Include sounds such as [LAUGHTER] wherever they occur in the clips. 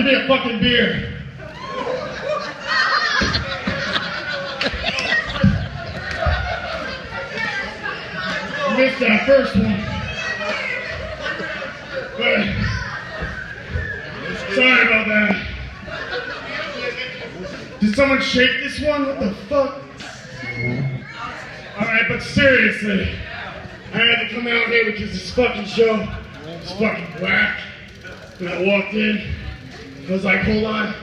Give me a fucking beer. Missed that first one. But, sorry about that. Did someone shake this one? What the fuck? Alright, but seriously, I had to come out here because this fucking show is fucking whack. And I walked in, I was like, hold on,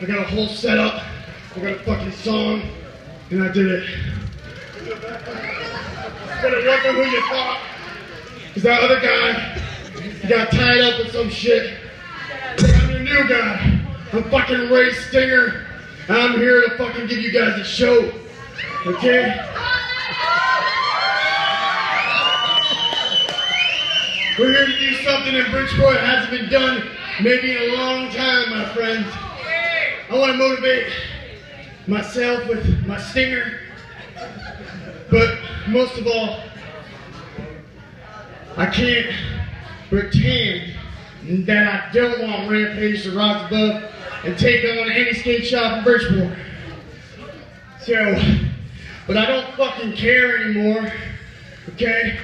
I got a whole setup, I got a fucking song, and I did it. But it wasn't who you thought. Because that other guy, he got tied up with some shit. I'm your new guy. I'm fucking Ray Stinger. And I'm here to fucking give you guys a show. Okay? We're here to do something in Bridgeport that hasn't been done maybe in a long time, my friends. I want to motivate myself with my stinger. But most of all, I can't pretend that I don't want Rampage to rise above and take on any skate shop in Bridgeport. So, but I don't fucking care anymore, okay?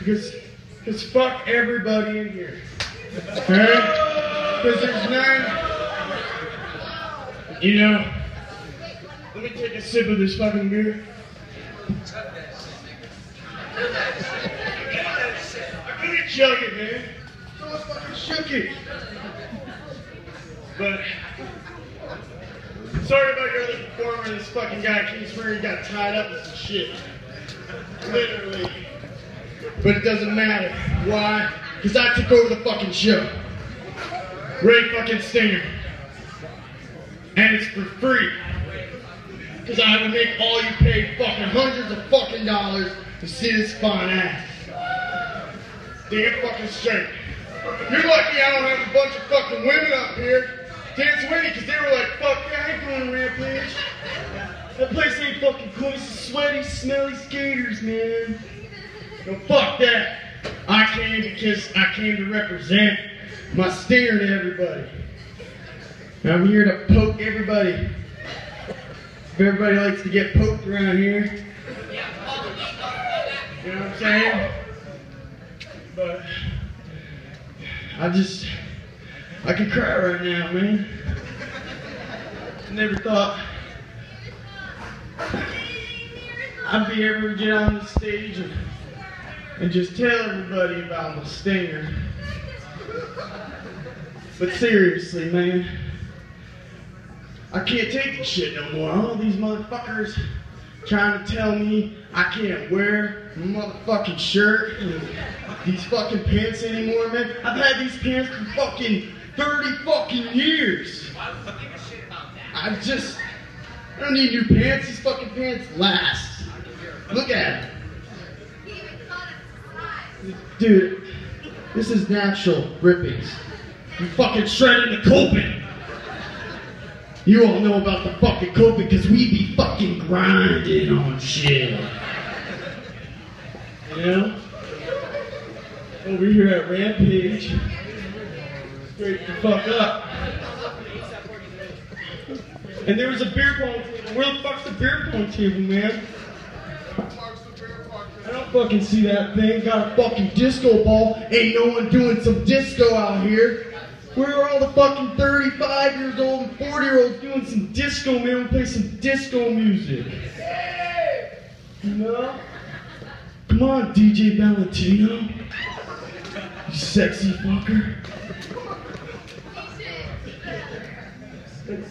Because, because fuck everybody in here, alright? Because there's none, you know, let me take a sip of this fucking beer. I couldn't chug it, man. So I fucking shook it. But sorry about your other performer. This fucking guy Keith Murray got tied up with some shit. Literally. But it doesn't matter. Why? Because I took over the fucking show. Ray fucking Stinger. And it's for free. Because I will make all you pay fucking hundreds of fucking dollars to see this fine ass. Damn fucking straight. You're lucky I don't have a bunch of fucking women up here dancing with me because they were like, fuck yeah, I ain't going to Rampage. That place ain't fucking cool. It's sweaty, smelly skaters, man. No, fuck that. I came because I came to represent my stinger to everybody. I'm here to poke everybody. If everybody likes to get poked around here. You know what I'm saying? But I just, I can cry right now, man. I never thought I'd be able to get on the stage and, and just tell everybody about my stinger. But seriously, man, I can't take this shit no more. All these motherfuckers trying to tell me I can't wear a motherfucking shirt and these fucking pants anymore, man. I've had these pants for fucking 30 fucking years. What the shit about that? I just, I don't need new pants. These fucking pants last. Look at it. Dude, this is natural rippings. You fucking shredding the coping. You all know about the fucking coping because we be fucking grinding on shit. You know? Over here at Rampage, straight the fuck up. And there was a beer pong table. Where the fuck's the beer pong table, man? I fucking see that thing. Got a fucking disco ball. Ain't no one doing some disco out here. Where are all the fucking 35 years old and 40 year olds doing some disco, man? We play some disco music. You know? Come on, DJ Valentino. You sexy fucker.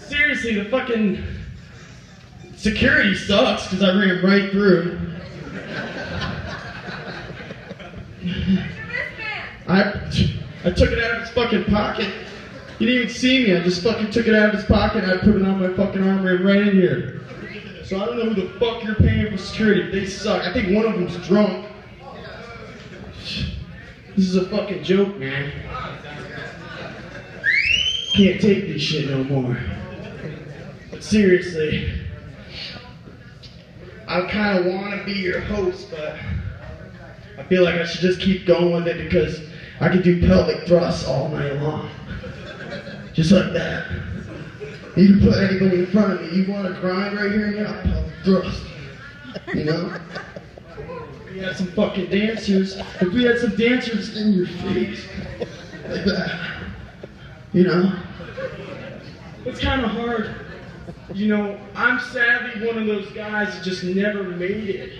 Seriously, the fucking security sucks because I ran right through. I, I took it out of his fucking pocket. He didn't even see me. I just fucking took it out of his pocket. I put it on my fucking arm and ran in here. So I don't know who the fuck you're paying for security. They suck. I think one of them's drunk. This is a fucking joke, man. Can't take this shit no more. Seriously, I kind of want to be your host, but I feel like I should just keep going with it because I could do pelvic thrusts all night long. Just like that. You can put anybody in front of me. You want to grind right here? Yeah, pelvic thrust. You know? We had some fucking dancers. If we had some dancers in your face, like that, you know? It's kind of hard. You know, I'm sadly one of those guys that just never made it.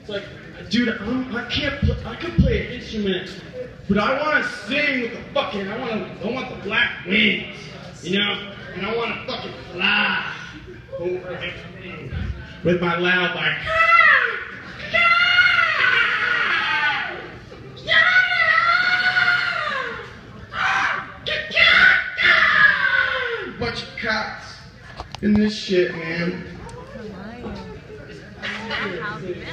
It's like, dude, I'm, I can't, pl- I can play an instrument, but I want to sing with the fucking, I want to, I want the black wings, you know, and I want to fucking fly over with my loud like. Ah! Ah! Ah! Bunch of cops in this shit, man. How's it been?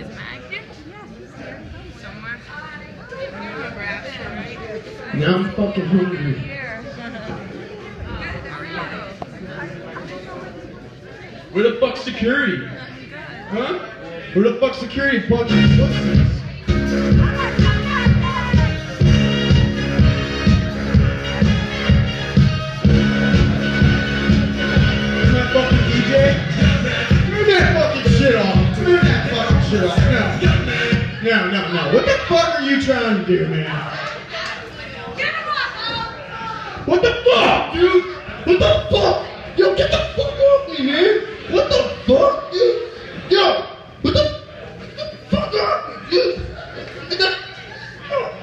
Is Mag here? Somewhere. Grab it, right? Now I'm fucking hungry. [LAUGHS] Oh, where the fuck's security? Huh? Where the fuck's security? Bunch trying to man? What the fuck, dude? What the fuck? Yo, get the fuck off me, man. What the fuck, dude? Yo, what the, what the fuck off me, dude? What the, oh,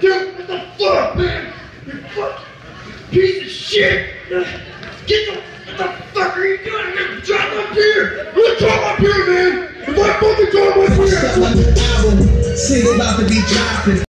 dude, what the fuck, man? You fuck piece of shit.